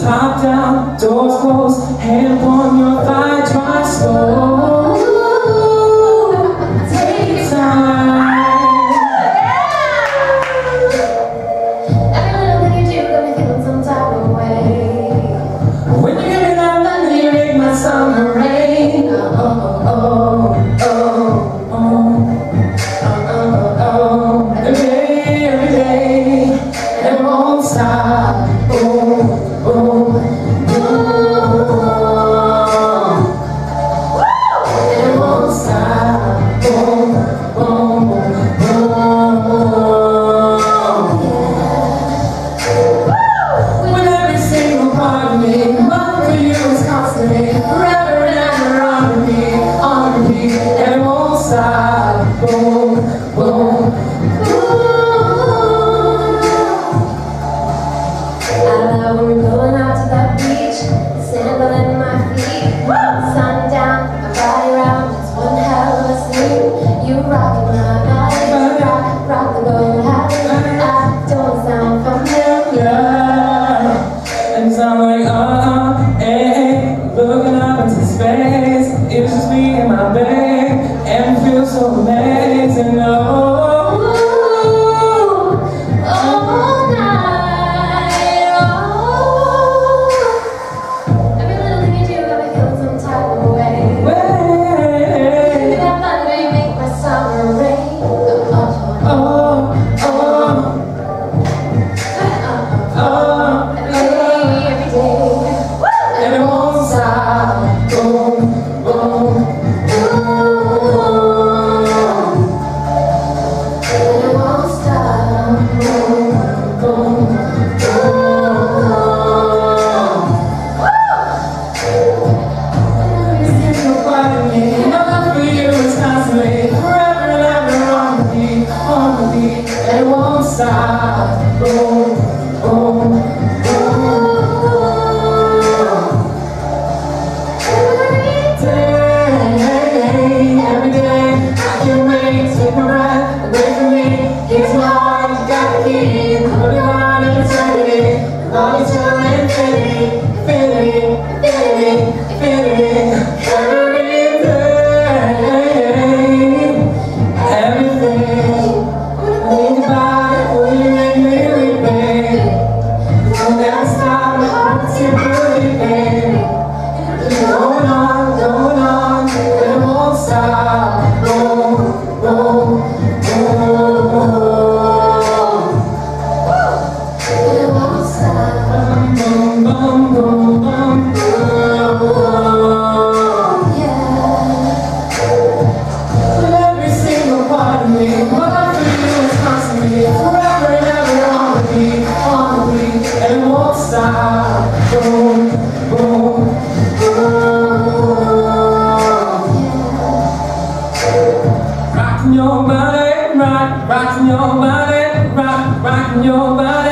Top down, doors closed, hand on your thigh, try slow. Go. Looking up into space, it was just me and my babe, and it feels so amazing. Oh, all night. Oh, every little thing you do, to some type of way. That my summer rain. Oh, oh, oh, oh. oh. oh. harmony and one side. Oh. to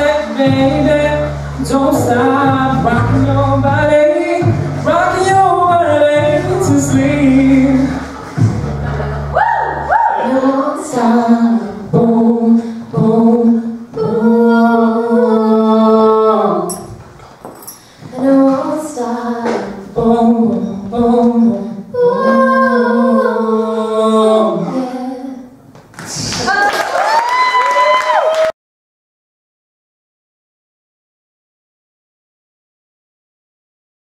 it, baby. Don't stop rocking your body.